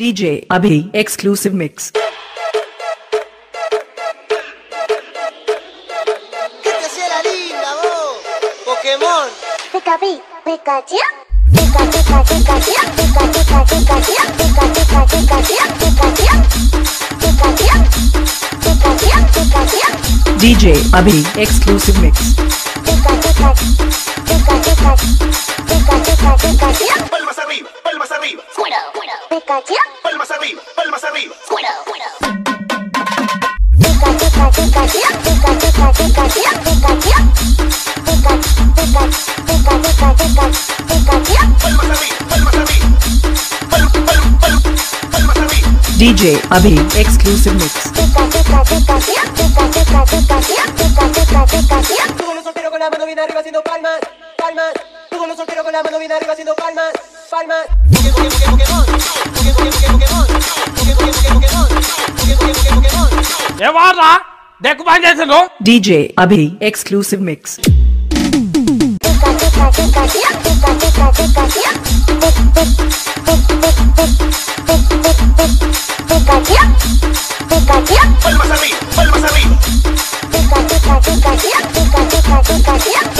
DJ Abhi exclusive mix. ¿Qué te hacía la linda vos? Pokémon. Pikachu, Pikachu. Pika, pika, Pikachu. Pika, pika, Pikachu. Pika, pika, Pikachu. Pikachu. Pikachu. Pikachu, Pikachu. DJ Abhi exclusive mix. Pika, pika. Pika, pika. Pika, pika, Pikachu. chica. Palmas arriba, palmas arriba. DJ Abhi Exclusive Mix. Palmas, palmas. DJ अभी exclusive mix Yeah.